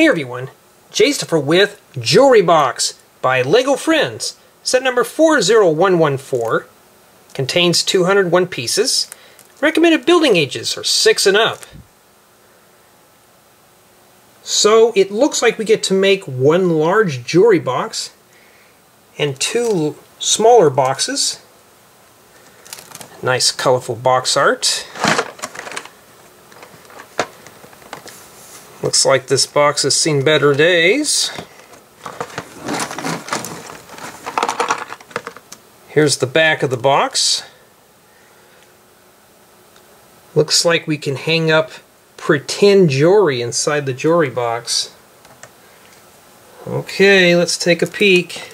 Hey everyone, Jaystepher with Jewelry Box by LEGO Friends. Set number 40114 contains 201 pieces. Recommended building ages are 6 and up. So it looks like we get to make one large jewelry box and two smaller boxes. Nice colorful box art. Looks like this box has seen better days. Here's the back of the box. Looks like we can hang up pretend jewelry inside the jewelry box. Okay, let's take a peek.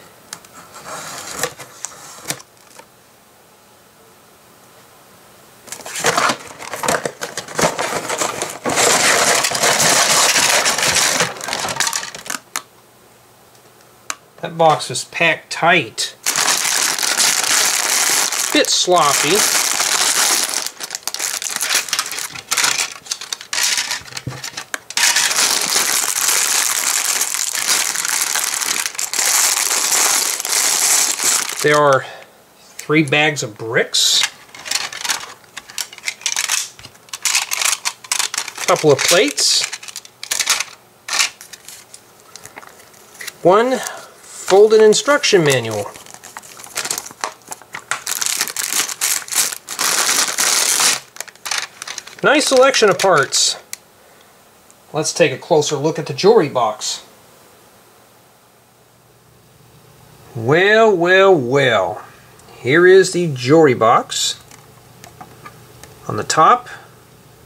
That box is packed tight. Bit sloppy. There are three bags of bricks. Couple of plates. One folded instruction manual. Nice selection of parts. Let's take a closer look at the jewelry box. Well, well, well. Here is the jewelry box. On the top,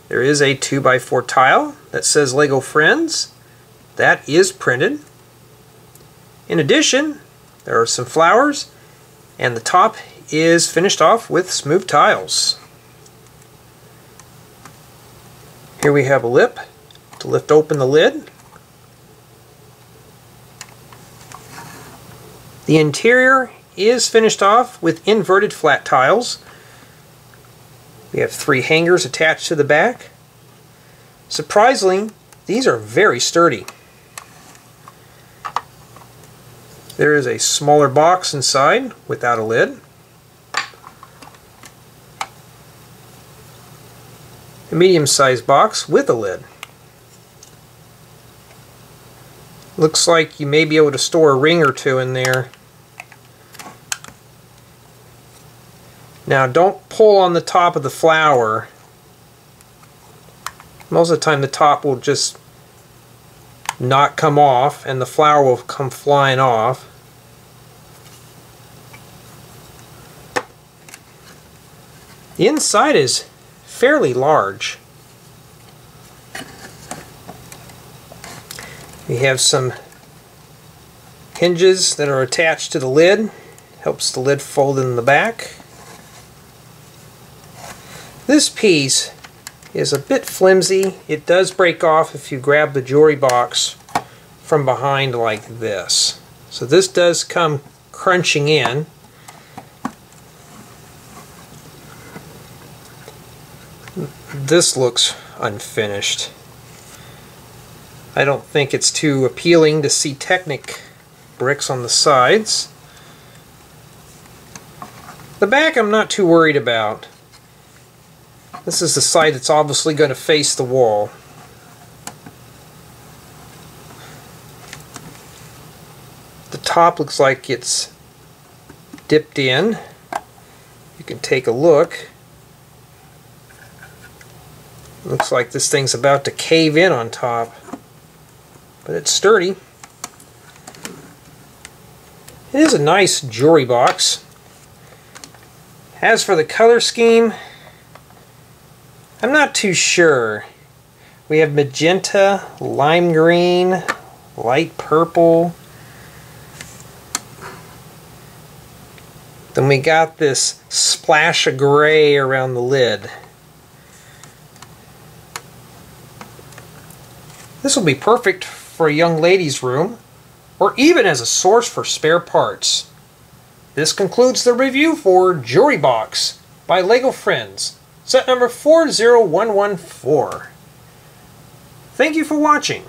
there is a 2x4 tile that says LEGO Friends. That is printed. In addition, there are some flowers, and the top is finished off with smooth tiles. Here we have a lip to lift open the lid. The interior is finished off with inverted flat tiles. We have three hangers attached to the back. Surprisingly, these are very sturdy. There is a smaller box inside without a lid. A medium-sized box with a lid. Looks like you may be able to store a ring or two in there. Now don't pull on the top of the flower. Most of the time the top will just not come off and the flower will come flying off. Inside is fairly large. We have some hinges that are attached to the lid. Helps the lid fold in the back. This piece is a bit flimsy. It does break off if you grab the jewelry box from behind like this. So this does come crunching in. This looks unfinished. I don't think it's too appealing to see Technic bricks on the sides. The back I'm not too worried about. This is the side that's obviously going to face the wall. The top looks like it's dipped in. You can take a look. Looks like this thing's about to cave in on top. But it's sturdy. It is a nice jewelry box. As for the color scheme, I'm not too sure. We have magenta, lime green, light purple. Then we got this splash of gray around the lid. This will be perfect for a young lady's room, or even as a source for spare parts. This concludes the review for Jewelry Box by LEGO Friends, set number 40114. Thank you for watching.